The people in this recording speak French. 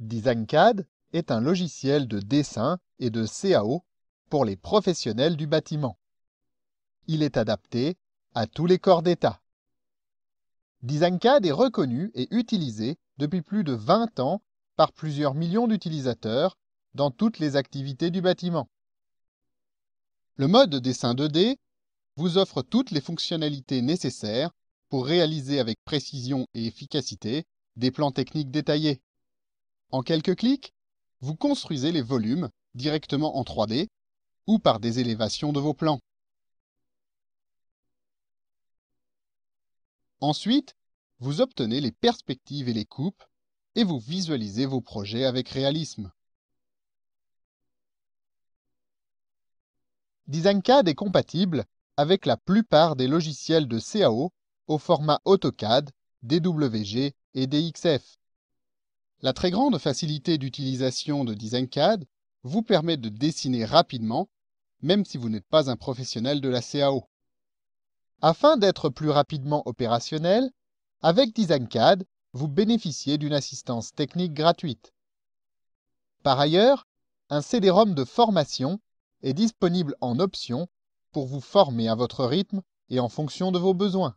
DesignCAD est un logiciel de dessin et de CAO pour les professionnels du bâtiment. Il est adapté à tous les corps d'État. DesignCAD est reconnu et utilisé depuis plus de 20 ans par plusieurs millions d'utilisateurs dans toutes les activités du bâtiment. Le mode dessin 2D vous offre toutes les fonctionnalités nécessaires pour réaliser avec précision et efficacité des plans techniques détaillés. En quelques clics, vous construisez les volumes directement en 3D ou par des élévations de vos plans. Ensuite, vous obtenez les perspectives et les coupes et vous visualisez vos projets avec réalisme. DesignCAD est compatible avec la plupart des logiciels de CAO au format AutoCAD, DWG et DXF. La très grande facilité d'utilisation de DesignCAD vous permet de dessiner rapidement, même si vous n'êtes pas un professionnel de la CAO. Afin d'être plus rapidement opérationnel, avec DesignCAD, vous bénéficiez d'une assistance technique gratuite. Par ailleurs, un CD-ROM de formation est disponible en option pour vous former à votre rythme et en fonction de vos besoins.